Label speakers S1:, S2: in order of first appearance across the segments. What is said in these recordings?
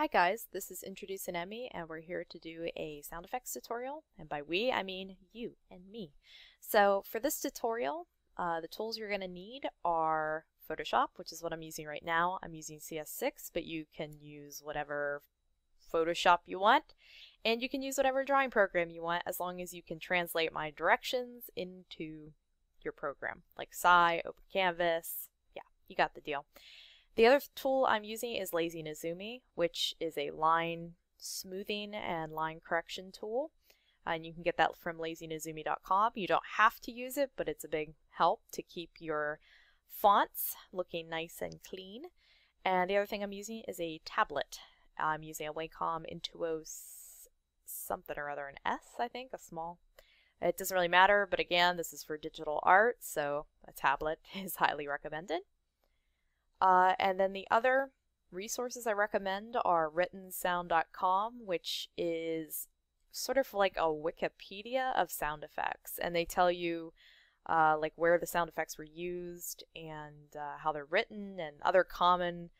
S1: Hi guys, this is Introducing Emy and we're here to do a sound effects tutorial. And by we, I mean you and me. So for this tutorial, uh, the tools you're going to need are Photoshop, which is what I'm using right now. I'm using CS6, but you can use whatever Photoshop you want. And you can use whatever drawing program you want as long as you can translate my directions into your program, like Sai, Open Canvas. Yeah, you got the deal. The other tool I'm using is Lazy Nezumi, which is a line smoothing and line correction tool. And you can get that from lazynezumi.com. You don't have to use it, but it's a big help to keep your fonts looking nice and clean. And the other thing I'm using is a tablet. I'm using a Wacom Intuos something or other, an S, I think, a small. It doesn't really matter, but again, this is for digital art, so a tablet is highly recommended. Uh, and then the other resources I recommend are writtensound.com, which is sort of like a Wikipedia of sound effects, and they tell you uh, like where the sound effects were used and uh, how they're written and other common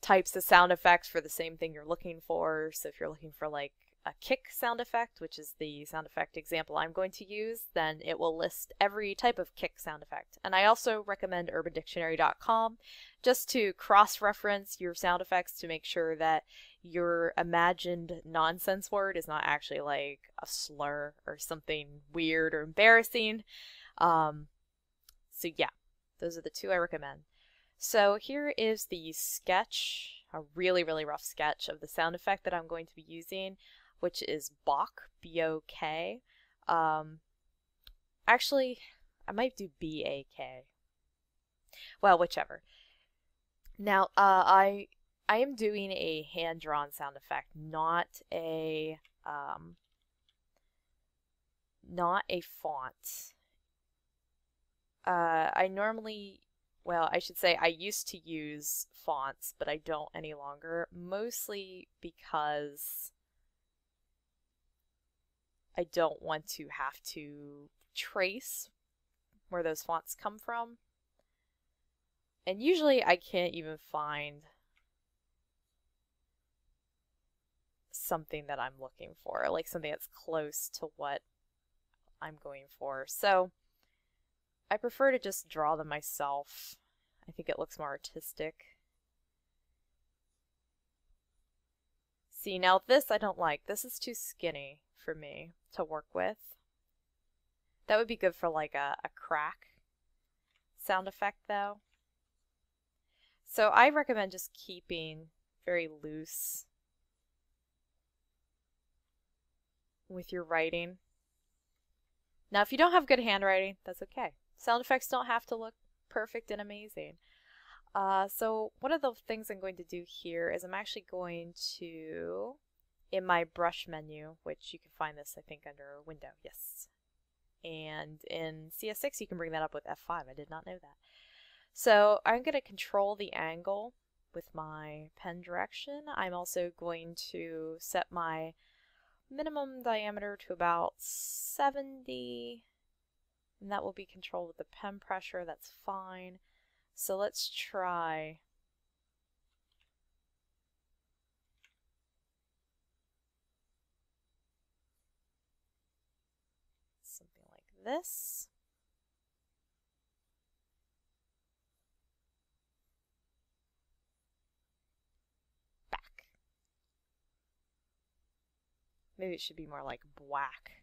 S1: types of sound effects for the same thing you're looking for. So if you're looking for like a kick sound effect, which is the sound effect example I'm going to use, then it will list every type of kick sound effect. And I also recommend urbandictionary.com just to cross-reference your sound effects to make sure that your imagined nonsense word is not actually like a slur or something weird or embarrassing. Um, so yeah, those are the two I recommend. So here is the sketch, a really, really rough sketch of the sound effect that I'm going to be using which is Bok, B-O-K. Um, actually, I might do B-A-K. Well, whichever. Now, uh, I I am doing a hand-drawn sound effect, not a um, not a font. Uh, I normally, well, I should say I used to use fonts, but I don't any longer, mostly because I don't want to have to trace where those fonts come from. And usually I can't even find something that I'm looking for, like something that's close to what I'm going for. So I prefer to just draw them myself. I think it looks more artistic. See, now this I don't like. This is too skinny for me to work with. That would be good for like a, a crack sound effect though. So I recommend just keeping very loose with your writing. Now if you don't have good handwriting, that's okay. Sound effects don't have to look perfect and amazing. Uh, so one of the things I'm going to do here is I'm actually going to in my brush menu, which you can find this, I think, under Window. Yes. And in CS6, you can bring that up with F5. I did not know that. So I'm going to control the angle with my pen direction. I'm also going to set my minimum diameter to about 70 and that will be controlled with the pen pressure. That's fine. So let's try this. Back. Maybe it should be more like black.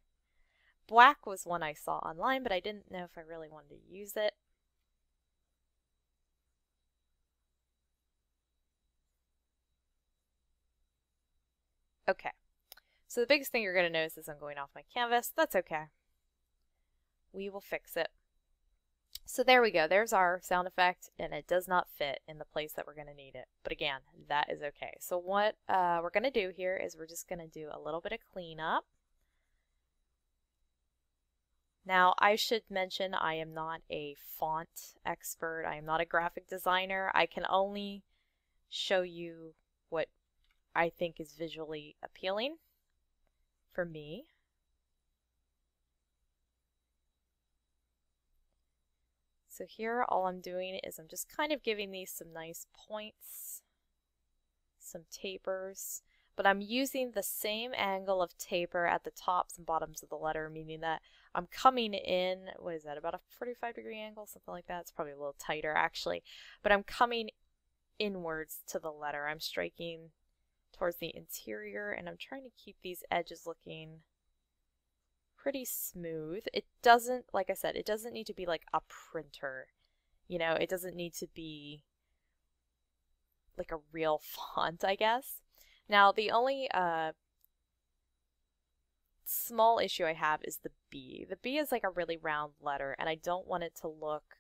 S1: Black was one I saw online, but I didn't know if I really wanted to use it. Okay. So the biggest thing you're going to notice is I'm going off my canvas. That's okay we will fix it. So there we go. There's our sound effect, and it does not fit in the place that we're going to need it. But again, that is okay. So what uh, we're going to do here is we're just going to do a little bit of cleanup. Now, I should mention I am not a font expert. I am not a graphic designer. I can only show you what I think is visually appealing for me. So here all I'm doing is I'm just kind of giving these some nice points, some tapers, but I'm using the same angle of taper at the tops and bottoms of the letter, meaning that I'm coming in, what is that, about a 45 degree angle, something like that. It's probably a little tighter actually, but I'm coming inwards to the letter. I'm striking towards the interior and I'm trying to keep these edges looking pretty smooth. It doesn't, like I said, it doesn't need to be like a printer. You know, it doesn't need to be like a real font, I guess. Now, the only uh, small issue I have is the B. The B is like a really round letter, and I don't want it to look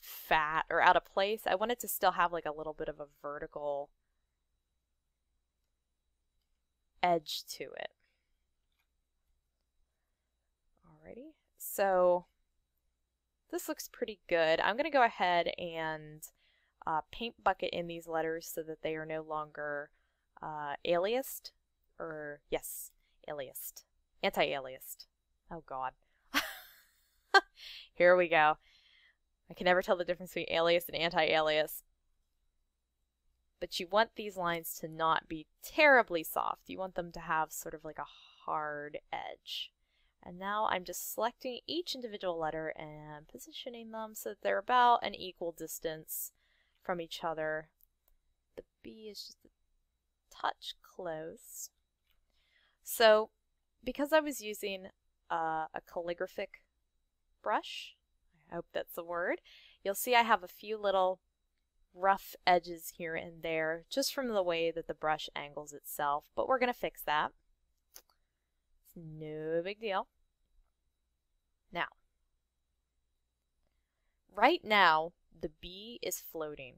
S1: fat or out of place. I want it to still have like a little bit of a vertical edge to it. Alrighty, so this looks pretty good. I'm going to go ahead and uh, paint bucket in these letters so that they are no longer uh, aliased, or yes, aliased, anti-aliased. Oh God. Here we go. I can never tell the difference between alias and anti-alias. But you want these lines to not be terribly soft. You want them to have sort of like a hard edge. And now I'm just selecting each individual letter and positioning them so that they're about an equal distance from each other. The B is just a touch close. So because I was using uh, a calligraphic brush, I hope that's the word, you'll see I have a few little rough edges here and there just from the way that the brush angles itself, but we're going to fix that. It's no big deal. Now, right now, the B is floating.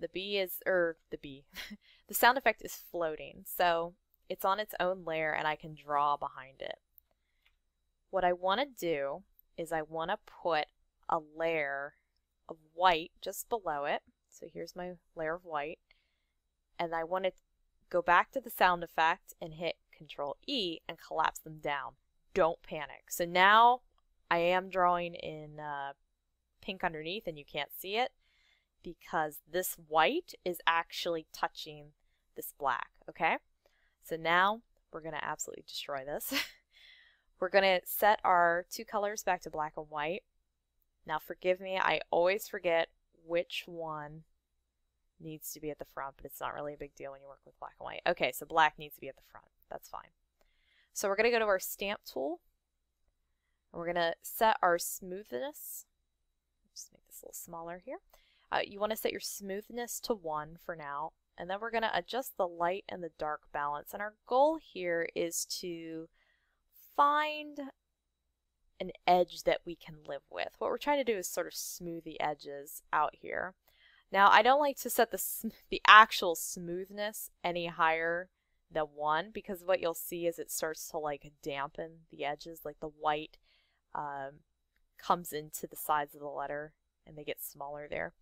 S1: The B is, er, the B, the sound effect is floating. So it's on its own layer and I can draw behind it. What I want to do is I want to put a layer of white just below it. So here's my layer of white. And I want to go back to the sound effect and hit Control E and collapse them down. Don't panic. So now I am drawing in uh, pink underneath and you can't see it because this white is actually touching this black, okay? So now we're going to absolutely destroy this. we're going to set our two colors back to black and white. Now forgive me, I always forget which one needs to be at the front, but it's not really a big deal when you work with black and white. Okay, so black needs to be at the front. That's fine. So we're going to go to our stamp tool. And we're going to set our smoothness. Just make this a little smaller here. Uh, you want to set your smoothness to 1 for now. And then we're going to adjust the light and the dark balance. And our goal here is to find an edge that we can live with. What we're trying to do is sort of smooth the edges out here. Now, I don't like to set the, the actual smoothness any higher than 1 because what you'll see is it starts to like dampen the edges, like the white um, comes into the sides of the letter and they get smaller there.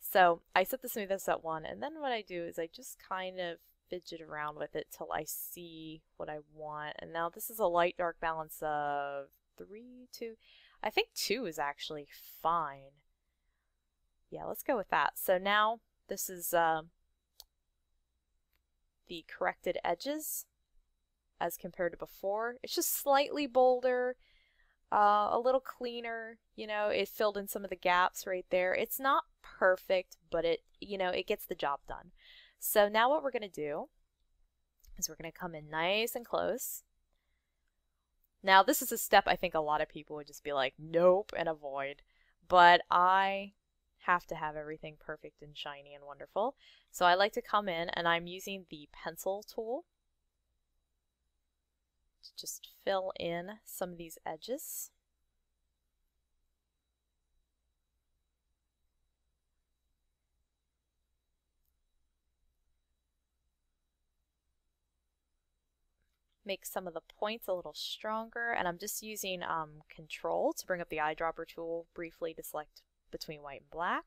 S1: So I set the smoothness at 1 and then what I do is I just kind of fidget around with it till I see what I want. And now this is a light dark balance of three, two. I think two is actually fine. Yeah, let's go with that. So now this is uh, the corrected edges as compared to before. It's just slightly bolder, uh, a little cleaner. You know, it filled in some of the gaps right there. It's not perfect, but it, you know, it gets the job done. So now what we're going to do is we're going to come in nice and close now, this is a step I think a lot of people would just be like, nope, and avoid. But I have to have everything perfect and shiny and wonderful. So I like to come in and I'm using the pencil tool to just fill in some of these edges. make some of the points a little stronger and I'm just using um, control to bring up the eyedropper tool briefly to select between white and black.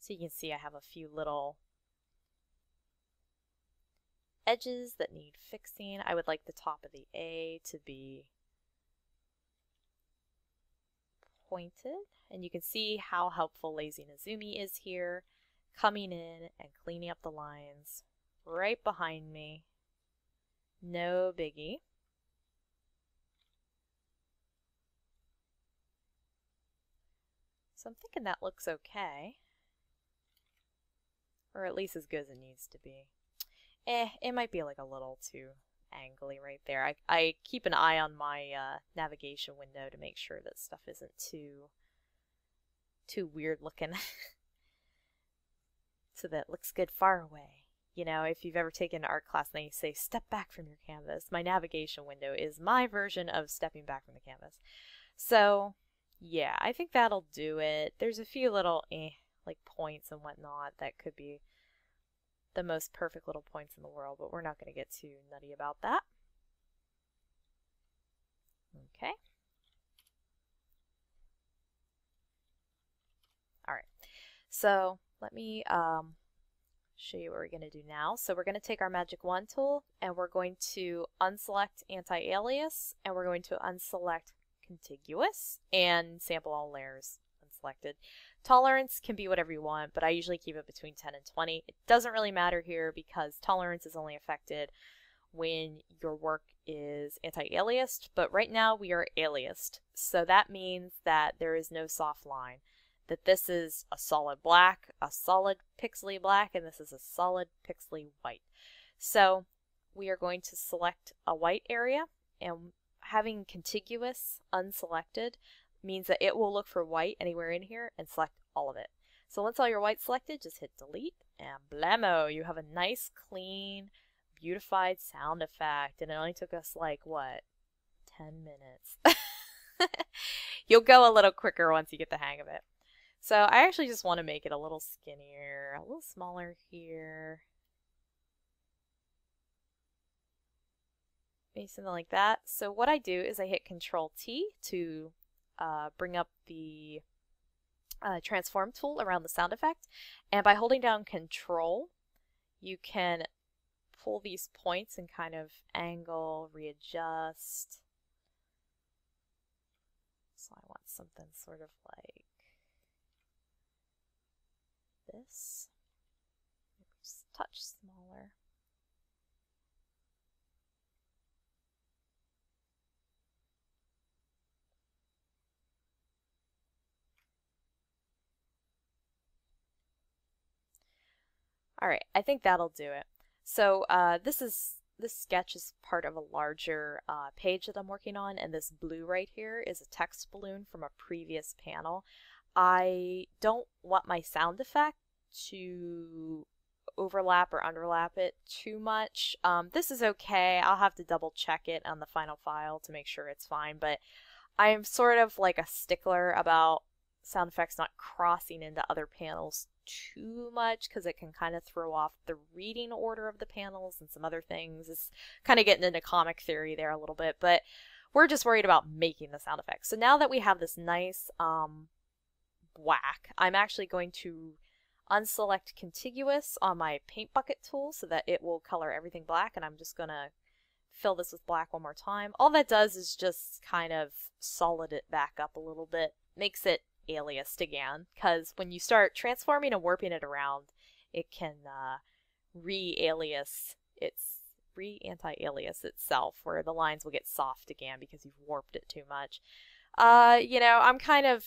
S1: So you can see I have a few little edges that need fixing. I would like the top of the A to be pointed and you can see how helpful Lazy Nezumi is here, coming in and cleaning up the lines right behind me. No biggie. So I'm thinking that looks okay. Or at least as good as it needs to be. Eh, it might be like a little too angly right there. I, I keep an eye on my uh, navigation window to make sure that stuff isn't too too weird looking. so that it looks good far away. You know, if you've ever taken an art class and they say step back from your canvas, my navigation window is my version of stepping back from the canvas. So, yeah, I think that'll do it. There's a few little eh, like points and whatnot that could be the most perfect little points in the world, but we're not going to get too nutty about that. Okay. All right, so let me um, show you what we're going to do now. So we're going to take our Magic Wand tool and we're going to unselect anti-alias and we're going to unselect contiguous and sample all layers unselected. Tolerance can be whatever you want, but I usually keep it between 10 and 20. It doesn't really matter here because tolerance is only affected when your work is anti-aliased, but right now we are aliased. So that means that there is no soft line. That this is a solid black, a solid pixely black, and this is a solid pixely white. So we are going to select a white area and having contiguous unselected means that it will look for white anywhere in here and select all of it. So once all your white's selected, just hit delete and blammo, you have a nice, clean, beautified sound effect. And it only took us like, what, 10 minutes. You'll go a little quicker once you get the hang of it. So I actually just want to make it a little skinnier, a little smaller here. Maybe something like that. So what I do is I hit Control T to uh, bring up the uh, transform tool around the sound effect. And by holding down control, you can pull these points and kind of angle, readjust. So I want something sort of like this. Just touch smaller. All right, I think that'll do it. So uh, this is this sketch is part of a larger uh, page that I'm working on, and this blue right here is a text balloon from a previous panel. I don't want my sound effect to overlap or underlap it too much. Um, this is okay. I'll have to double check it on the final file to make sure it's fine, but I'm sort of like a stickler about sound effects not crossing into other panels too much because it can kind of throw off the reading order of the panels and some other things. It's kind of getting into comic theory there a little bit, but we're just worried about making the sound effects. So now that we have this nice um, black, I'm actually going to unselect contiguous on my paint bucket tool so that it will color everything black and I'm just going to fill this with black one more time. All that does is just kind of solid it back up a little bit, makes it aliased again because when you start transforming and warping it around, it can uh, re-alias its re-anti-alias itself, where the lines will get soft again because you've warped it too much. Uh, you know, I'm kind of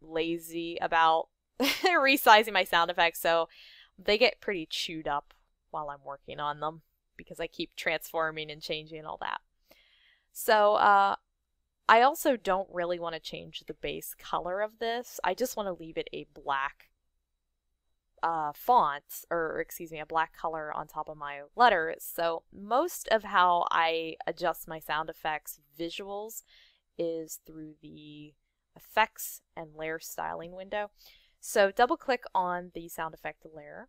S1: lazy about resizing my sound effects, so they get pretty chewed up while I'm working on them because I keep transforming and changing and all that. So uh, I also don't really want to change the base color of this. I just want to leave it a black uh, font, or excuse me, a black color on top of my letters. So most of how I adjust my sound effects visuals is through the effects and layer styling window. So double click on the sound effect layer.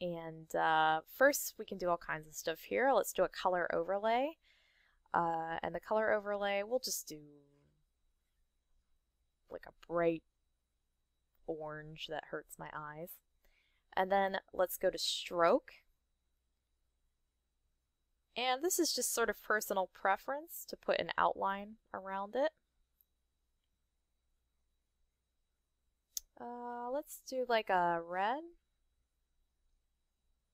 S1: And uh, first we can do all kinds of stuff here. Let's do a color overlay. Uh, and the color overlay, we'll just do like a bright orange that hurts my eyes. And then let's go to stroke. And this is just sort of personal preference to put an outline around it. Uh, let's do like a red,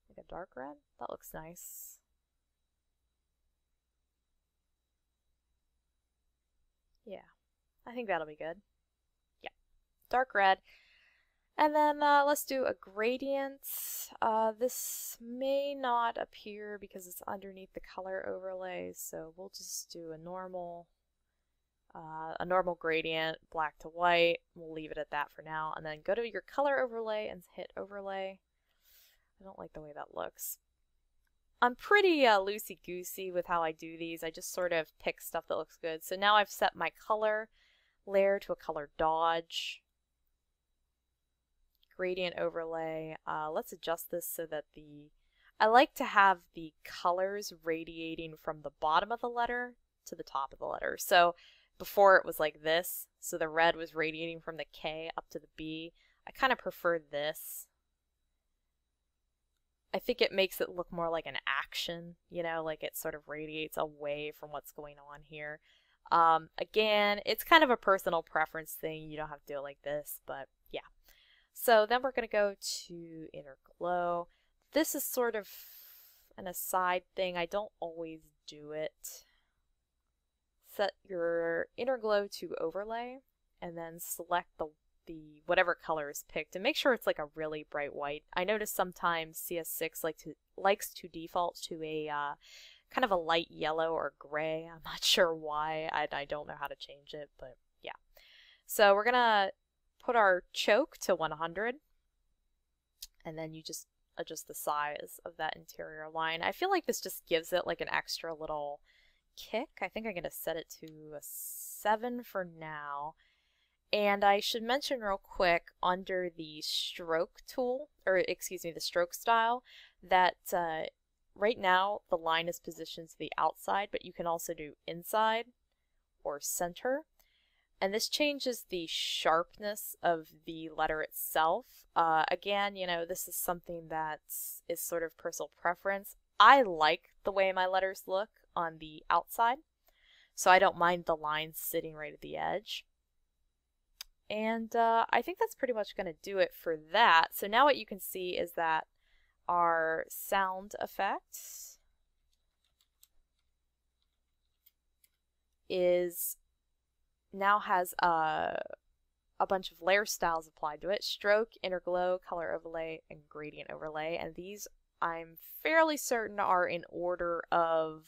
S1: like a dark red. That looks nice. Yeah, I think that'll be good. Yeah, dark red. And then uh, let's do a gradient. Uh, this may not appear because it's underneath the color overlay, so we'll just do a normal uh, a normal gradient, black to white. We'll leave it at that for now. And then go to your color overlay and hit overlay. I don't like the way that looks. I'm pretty uh, loosey-goosey with how I do these. I just sort of pick stuff that looks good. So now I've set my color layer to a color dodge. Gradient overlay. Uh, let's adjust this so that the... I like to have the colors radiating from the bottom of the letter to the top of the letter. So before it was like this, so the red was radiating from the K up to the B. I kind of prefer this. I think it makes it look more like an action, you know, like it sort of radiates away from what's going on here. Um, again, it's kind of a personal preference thing. You don't have to do it like this, but yeah. So then we're going to go to inner glow. This is sort of an aside thing. I don't always do it set your inner glow to overlay and then select the the whatever color is picked and make sure it's like a really bright white. I notice sometimes CS6 like to likes to default to a uh, kind of a light yellow or gray. I'm not sure why. I, I don't know how to change it, but yeah. So we're gonna put our choke to 100 and then you just adjust the size of that interior line. I feel like this just gives it like an extra little kick. I think I'm going to set it to a 7 for now. And I should mention real quick under the stroke tool, or excuse me, the stroke style, that uh, right now the line is positioned to the outside, but you can also do inside or center. And this changes the sharpness of the letter itself. Uh, again, you know, this is something that is sort of personal preference. I like the way my letters look on the outside. So I don't mind the lines sitting right at the edge. And uh, I think that's pretty much going to do it for that. So now what you can see is that our sound effects is now has a, a bunch of layer styles applied to it. Stroke, inner glow, color overlay, and gradient overlay. And these I'm fairly certain are in order of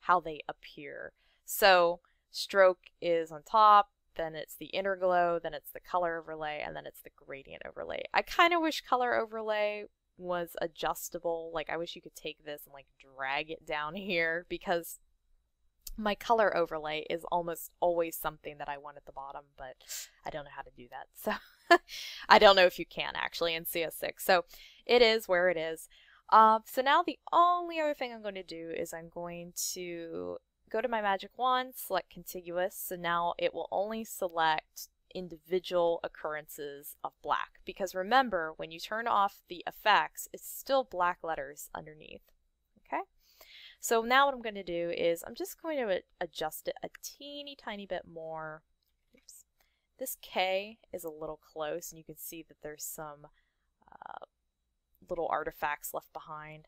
S1: how they appear. So stroke is on top, then it's the inner glow, then it's the color overlay, and then it's the gradient overlay. I kind of wish color overlay was adjustable. Like I wish you could take this and like drag it down here because my color overlay is almost always something that I want at the bottom, but I don't know how to do that. So I don't know if you can actually in CS6. So it is where it is. Uh, so now the only other thing I'm going to do is I'm going to go to my magic wand, select contiguous, so now it will only select individual occurrences of black. Because remember, when you turn off the effects, it's still black letters underneath. Okay? So now what I'm going to do is I'm just going to adjust it a teeny tiny bit more. Oops. This K is a little close, and you can see that there's some uh, little artifacts left behind.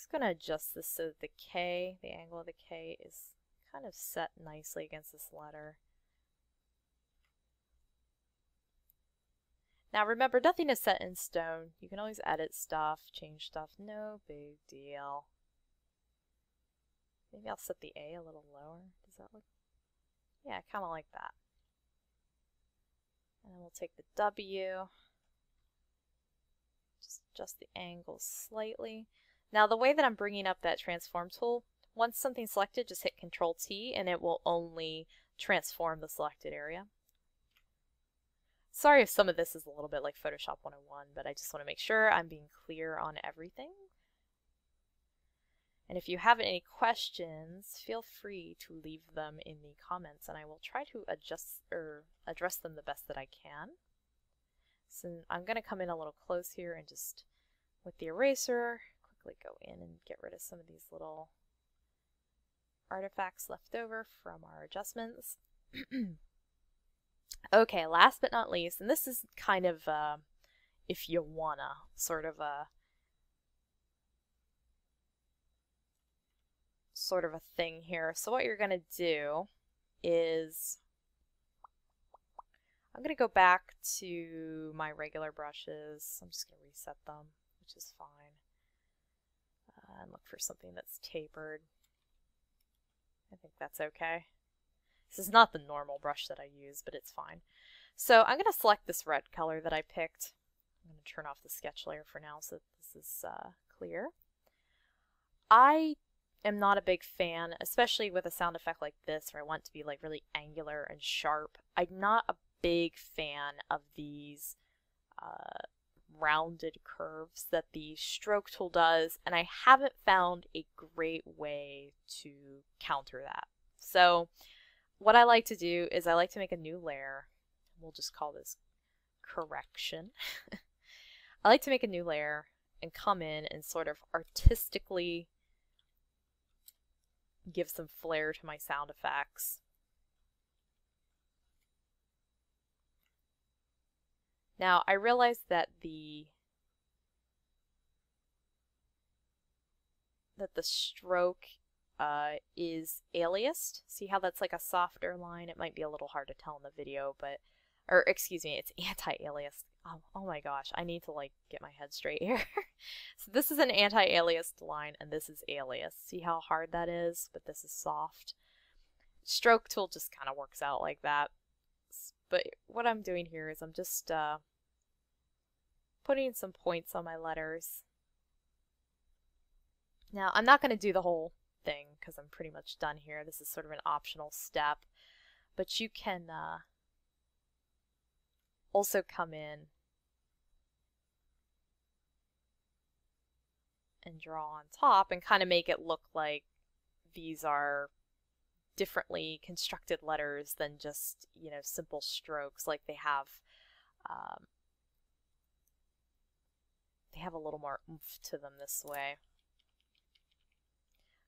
S1: Just going to adjust this so the K, the angle of the K is kind of set nicely against this letter. Now remember, nothing is set in stone. You can always edit stuff, change stuff, no big deal. Maybe I'll set the A a little lower. Does that look? Yeah, kind of like that. And then we'll take the W just adjust the angle slightly. Now the way that I'm bringing up that transform tool, once something's selected, just hit Control T and it will only transform the selected area. Sorry if some of this is a little bit like Photoshop 101, but I just want to make sure I'm being clear on everything. And if you have any questions, feel free to leave them in the comments and I will try to adjust or address them the best that I can. So I'm going to come in a little close here and just, with the eraser, quickly go in and get rid of some of these little artifacts left over from our adjustments. Okay, last but not least, and this is kind of, uh, if you wanna, sort of a sort of a thing here. So what you're going to do is I'm going to go back to my regular brushes. I'm just going to reset them, which is fine. And look for something that's tapered. I think that's okay. This is not the normal brush that I use, but it's fine. So I'm going to select this red color that I picked. I'm going to turn off the sketch layer for now so this is uh, clear. I am not a big fan, especially with a sound effect like this where I want to be like really angular and sharp. I'm not a big fan of these uh, rounded curves that the stroke tool does, and I haven't found a great way to counter that. So what I like to do is I like to make a new layer. We'll just call this correction. I like to make a new layer and come in and sort of artistically give some flair to my sound effects. Now, I realize that the that the stroke uh, is aliased. See how that's like a softer line? It might be a little hard to tell in the video, but or excuse me, it's anti-aliased. Oh, oh my gosh, I need to like get my head straight here. so this is an anti-aliased line and this is alias. See how hard that is? But this is soft. Stroke tool just kind of works out like that. But what I'm doing here is I'm just uh, putting some points on my letters. Now, I'm not going to do the whole thing because I'm pretty much done here. This is sort of an optional step. But you can uh, also come in and draw on top and kind of make it look like these are differently constructed letters than just, you know, simple strokes like they have um, they have a little more oomph to them this way.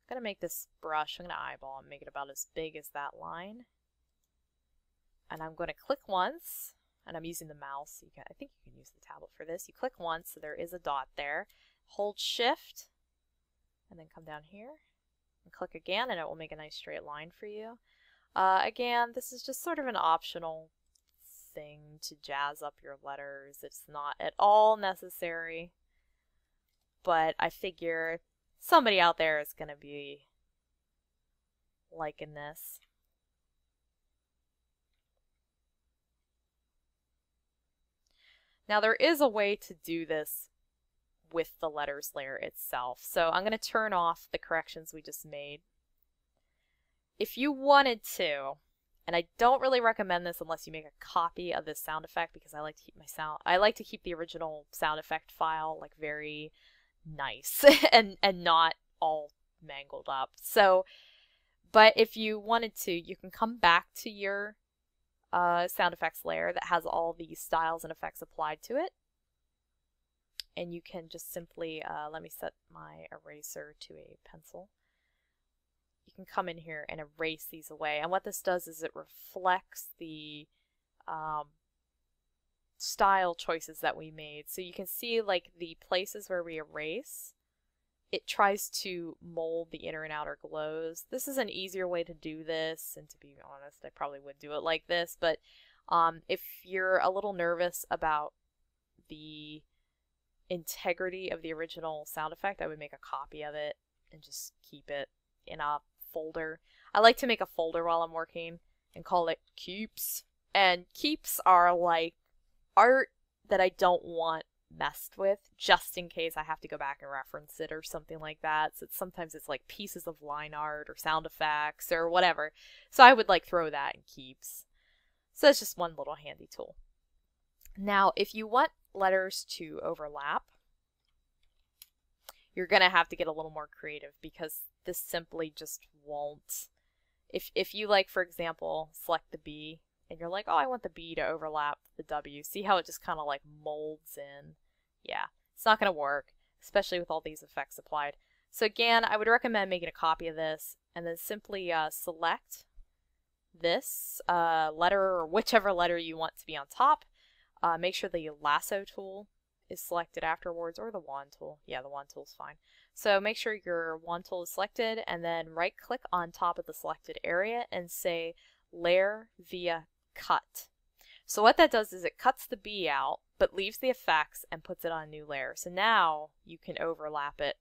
S1: I'm going to make this brush, I'm going to eyeball and make it about as big as that line. And I'm going to click once and I'm using the mouse. You can, I think you can use the tablet for this. You click once, so there is a dot there. Hold shift, and then come down here and click again, and it will make a nice straight line for you. Uh, again, this is just sort of an optional thing to jazz up your letters. It's not at all necessary, but I figure somebody out there is going to be liking this. Now there is a way to do this with the letters layer itself. So I'm going to turn off the corrections we just made. If you wanted to, and I don't really recommend this unless you make a copy of this sound effect because I like to keep my sound I like to keep the original sound effect file like very nice and and not all mangled up. So but if you wanted to, you can come back to your uh, sound effects layer that has all these styles and effects applied to it. And you can just simply, uh, let me set my eraser to a pencil. You can come in here and erase these away. And what this does is it reflects the um, style choices that we made. So you can see like the places where we erase it tries to mold the inner and outer glows. This is an easier way to do this, and to be honest, I probably would do it like this, but um, if you're a little nervous about the integrity of the original sound effect, I would make a copy of it and just keep it in a folder. I like to make a folder while I'm working and call it keeps. And keeps are like art that I don't want messed with just in case I have to go back and reference it or something like that. So it's, sometimes it's like pieces of line art or sound effects or whatever. So I would like throw that in keeps. So it's just one little handy tool. Now, if you want letters to overlap, you're going to have to get a little more creative because this simply just won't. If, if you like, for example, select the B and you're like, oh, I want the B to overlap the W. See how it just kind of like molds in? Yeah, it's not going to work, especially with all these effects applied. So again, I would recommend making a copy of this and then simply uh, select this uh, letter or whichever letter you want to be on top. Uh, make sure the lasso tool is selected afterwards or the wand tool. Yeah, the wand tool is fine. So make sure your wand tool is selected and then right click on top of the selected area and say layer via cut. So what that does is it cuts the bee out but leaves the effects and puts it on a new layer. So now you can overlap it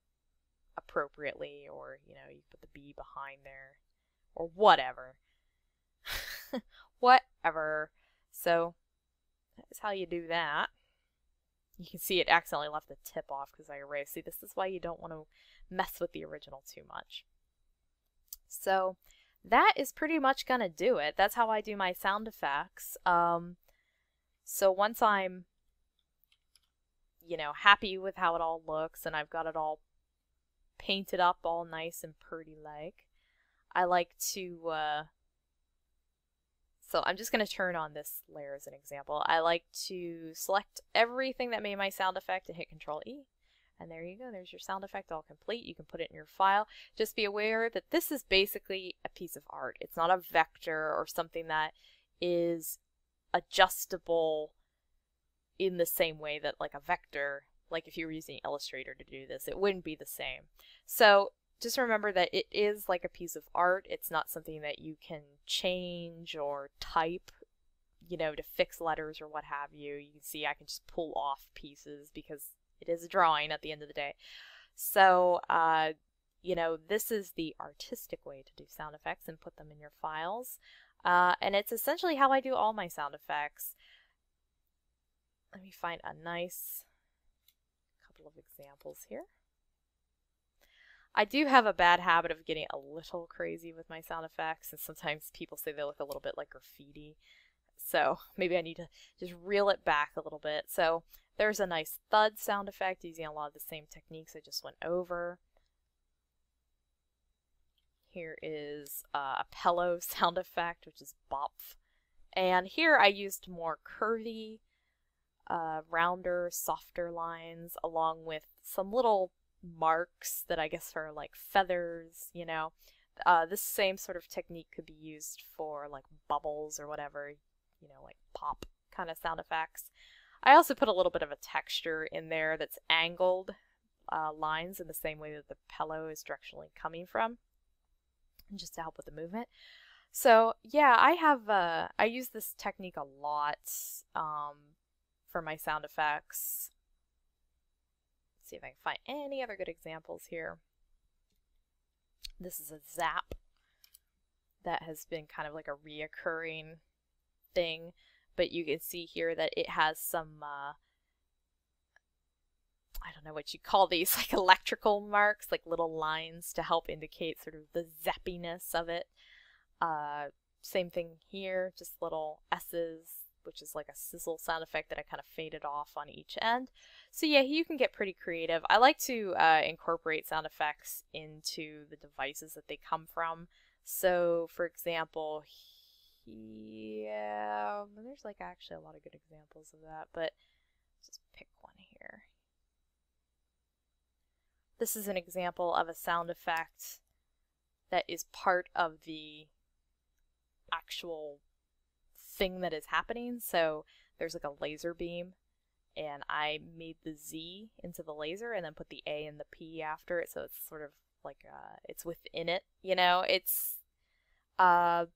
S1: appropriately or you know you put the bee behind there or whatever. whatever. So that's how you do that. You can see it accidentally left the tip off because I erased. See, this is why you don't want to mess with the original too much. So that is pretty much going to do it. That's how I do my sound effects. Um, so once I'm, you know, happy with how it all looks and I've got it all painted up all nice and pretty like, I like to uh, so I'm just going to turn on this layer as an example. I like to select everything that made my sound effect and hit Control E. And there you go, there's your sound effect all complete. You can put it in your file. Just be aware that this is basically a piece of art. It's not a vector or something that is adjustable in the same way that like a vector, like if you were using Illustrator to do this, it wouldn't be the same. So just remember that it is like a piece of art. It's not something that you can change or type, you know, to fix letters or what have you. You can see I can just pull off pieces because it is a drawing at the end of the day. So, uh, you know, this is the artistic way to do sound effects and put them in your files. Uh, and it's essentially how I do all my sound effects. Let me find a nice couple of examples here. I do have a bad habit of getting a little crazy with my sound effects, and sometimes people say they look a little bit like graffiti. So maybe I need to just reel it back a little bit. So there's a nice thud sound effect using a lot of the same techniques I just went over. Here is uh, a pillow sound effect, which is bop. And here I used more curvy, uh, rounder, softer lines, along with some little marks that I guess are like feathers, you know. Uh, this same sort of technique could be used for like bubbles or whatever, you know, like pop kind of sound effects. I also put a little bit of a texture in there that's angled uh, lines in the same way that the pillow is directionally coming from, just to help with the movement. So yeah, I have uh, I use this technique a lot um, for my sound effects see if I can find any other good examples here. This is a zap that has been kind of like a reoccurring thing, but you can see here that it has some, uh, I don't know what you call these, like electrical marks, like little lines to help indicate sort of the zappiness of it. Uh, same thing here, just little S's which is like a sizzle sound effect that I kind of faded off on each end. So yeah, you can get pretty creative. I like to uh, incorporate sound effects into the devices that they come from. So for example, yeah, there's like actually a lot of good examples of that, but just pick one here. This is an example of a sound effect that is part of the actual thing that is happening. So there's like a laser beam and I made the Z into the laser and then put the A and the P after it. So it's sort of like, uh, it's within it, you know, it's, uh,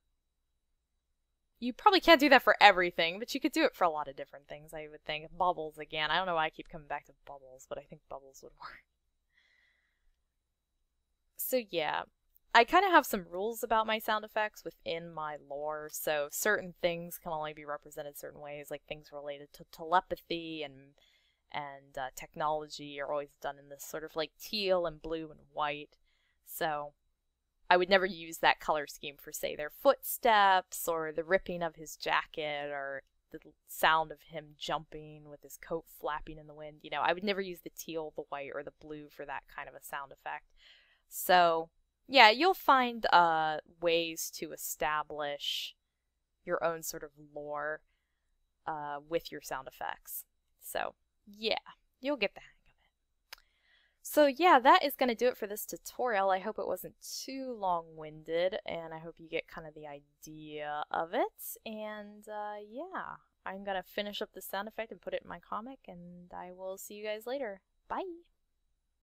S1: you probably can't do that for everything, but you could do it for a lot of different things, I would think. Bubbles again. I don't know why I keep coming back to bubbles, but I think bubbles would work. So yeah, I kind of have some rules about my sound effects within my lore, so certain things can only be represented certain ways, like things related to telepathy and and uh, technology are always done in this sort of like teal and blue and white. So I would never use that color scheme for say their footsteps or the ripping of his jacket or the sound of him jumping with his coat flapping in the wind. You know, I would never use the teal, the white, or the blue for that kind of a sound effect. So yeah, you'll find uh, ways to establish your own sort of lore uh, with your sound effects. So, yeah, you'll get the hang of it. So yeah, that is going to do it for this tutorial. I hope it wasn't too long-winded, and I hope you get kind of the idea of it. And uh, yeah, I'm going to finish up the sound effect and put it in my comic, and I will see you guys later. Bye!